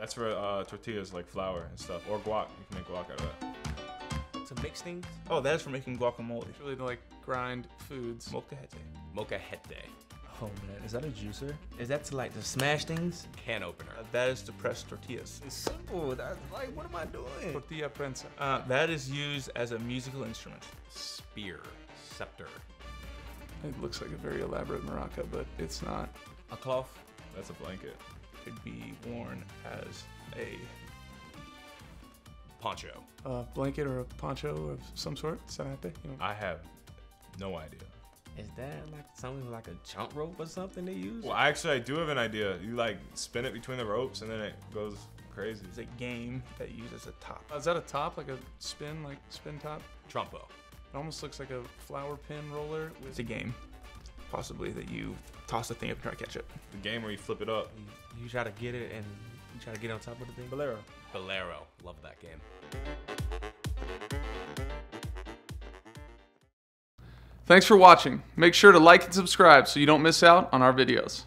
That's for uh, tortillas like flour and stuff, or guac. You can make guac out of that. To mix things, Oh, that is for making guacamole. It's really to like grind foods. Molcajete. molcajete, Oh man, is that a juicer? Is that to like to smash things? can opener. Uh, that is to press tortillas. It's simple. That's like, what am I doing? Tortilla prensa. Uh, that is used as a musical instrument. Spear, scepter, It looks like a very elaborate maraca, but it's not. a cloth, That's a blanket. Could be worn as a poncho, A blanket or a poncho of some sort. Sarape. You know. I have no idea. Is that like something like a jump rope or something they use? Well, actually, I do have an idea. You like spin it between the ropes, and then it goes crazy. is a game that uses a top. Is that a top? Like a spin? Like spin top? trompo, It almost looks like a flower pin roller. With It's a game, possibly that you toss the thing up and try to catch it. The game where you flip it up. You, you try to get it and you try to get on top of the thing. Bolero. bolero. Love that game. Thanks for watching. Make sure to like and subscribe so you don't miss out on our videos.